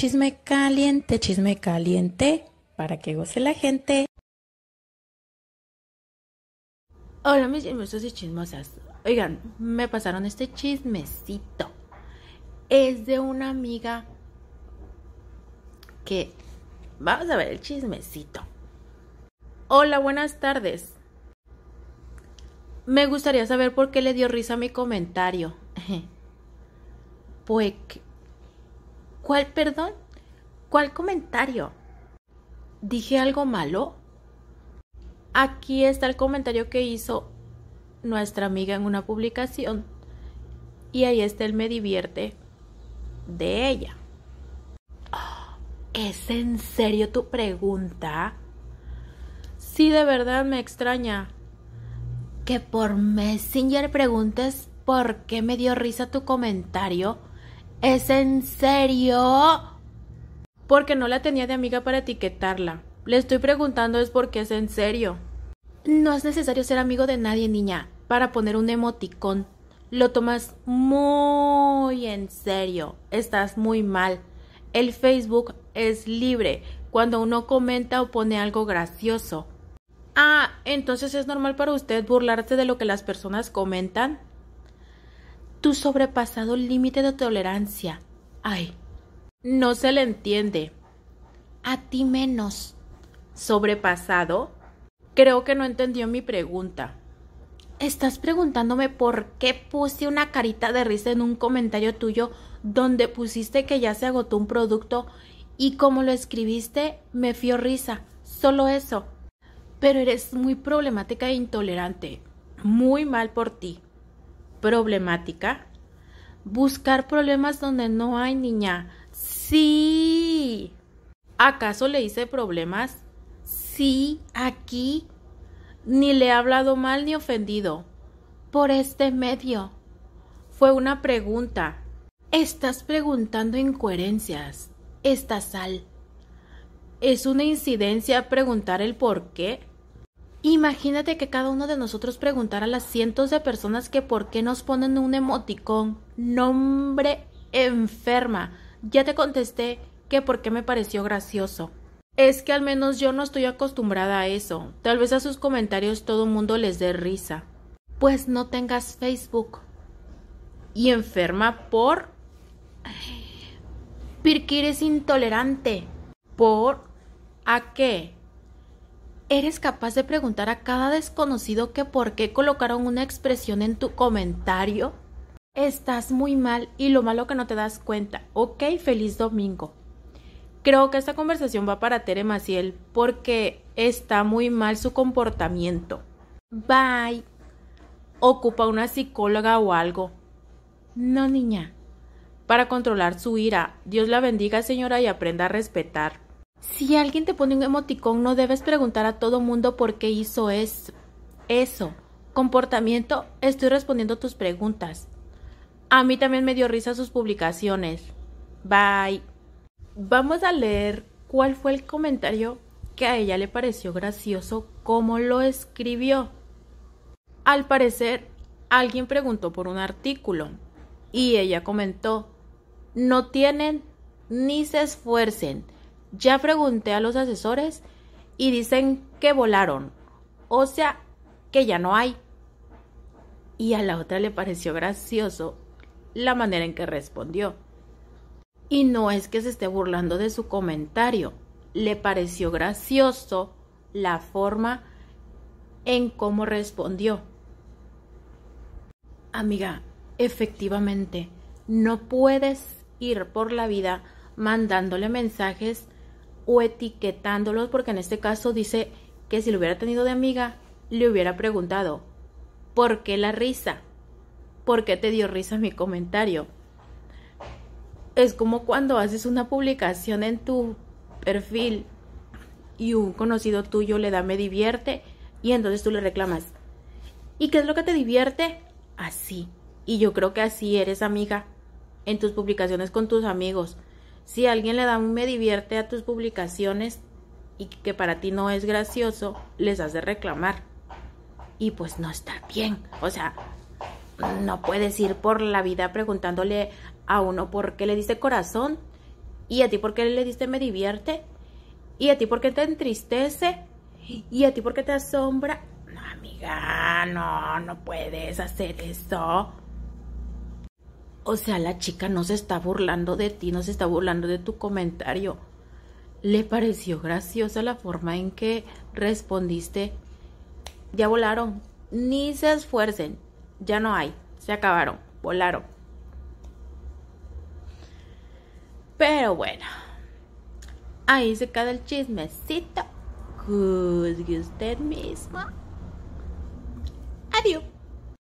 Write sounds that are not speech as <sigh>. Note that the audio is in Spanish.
Chisme caliente, chisme caliente, para que goce la gente. Hola mis chismosos y chismosas. Oigan, me pasaron este chismecito. Es de una amiga que... Vamos a ver el chismecito. Hola, buenas tardes. Me gustaría saber por qué le dio risa mi comentario. <laughs> Pues... ¿Cuál, perdón? ¿Cuál comentario? ¿Dije algo malo? Aquí está el comentario que hizo nuestra amiga en una publicación. Y ahí está el me divierte de ella. ¿Es en serio tu pregunta? Sí, de verdad me extraña. Que por Messenger preguntes por qué me dio risa tu comentario. ¿Es en serio? Porque no la tenía de amiga para etiquetarla. Le estoy preguntando es porque es en serio. No es necesario ser amigo de nadie, niña, para poner un emoticón. Lo tomas muy en serio. Estás muy mal. El Facebook es libre cuando uno comenta o pone algo gracioso. Ah, entonces es normal para usted burlarse de lo que las personas comentan. Tu sobrepasado límite de tolerancia. Ay, no se le entiende. A ti menos. ¿Sobrepasado? Creo que no entendió mi pregunta. Estás preguntándome por qué puse una carita de risa en un comentario tuyo donde pusiste que ya se agotó un producto y como lo escribiste me fió risa. Solo eso. Pero eres muy problemática e intolerante. Muy mal por ti. ¿Problemática? Buscar problemas donde no hay niña. Sí. ¿Acaso le hice problemas? Sí, aquí. Ni le he hablado mal ni ofendido. Por este medio. Fue una pregunta. Estás preguntando incoherencias. Esta sal. ¿Es una incidencia preguntar el por qué? Imagínate que cada uno de nosotros preguntara a las cientos de personas que por qué nos ponen un emoticón. Nombre enferma. Ya te contesté que por qué me pareció gracioso. Es que al menos yo no estoy acostumbrada a eso. Tal vez a sus comentarios todo mundo les dé risa. Pues no tengas Facebook. Y enferma por... Porque eres intolerante. ¿Por? ¿A qué? ¿Eres capaz de preguntar a cada desconocido que por qué colocaron una expresión en tu comentario? Estás muy mal y lo malo que no te das cuenta. Ok, feliz domingo. Creo que esta conversación va para Tere Maciel porque está muy mal su comportamiento. Bye. Ocupa una psicóloga o algo. No, niña. Para controlar su ira. Dios la bendiga, señora, y aprenda a respetar. Si alguien te pone un emoticón, no debes preguntar a todo mundo por qué hizo eso. Eso. Comportamiento, estoy respondiendo tus preguntas. A mí también me dio risa sus publicaciones. Bye. Vamos a leer cuál fue el comentario que a ella le pareció gracioso cómo lo escribió. Al parecer, alguien preguntó por un artículo y ella comentó, no tienen ni se esfuercen. Ya pregunté a los asesores y dicen que volaron, o sea, que ya no hay. Y a la otra le pareció gracioso la manera en que respondió. Y no es que se esté burlando de su comentario, le pareció gracioso la forma en cómo respondió. Amiga, efectivamente, no puedes ir por la vida mandándole mensajes o etiquetándolos porque en este caso dice que si lo hubiera tenido de amiga, le hubiera preguntado, ¿por qué la risa? ¿Por qué te dio risa mi comentario? es como cuando haces una publicación en tu perfil y un conocido tuyo le da me divierte y entonces tú le reclamas. ¿Y qué es lo que te divierte? Así. Y yo creo que así eres amiga en tus publicaciones con tus amigos. Si alguien le da un me divierte a tus publicaciones y que para ti no es gracioso, les has de reclamar. Y pues no está bien. O sea, no puedes ir por la vida preguntándole a uno por qué le dice corazón ¿Y a ti por qué le diste me divierte? ¿Y a ti por qué te entristece? ¿Y a ti por qué te asombra? No, amiga, no, no puedes hacer eso. O sea, la chica no se está burlando de ti, no se está burlando de tu comentario. Le pareció graciosa la forma en que respondiste. Ya volaron. Ni se esfuercen. Ya no hay. Se acabaron. Volaron. Pero bueno. Ahí se queda el chismecito. Juzgue usted mismo. Adiós.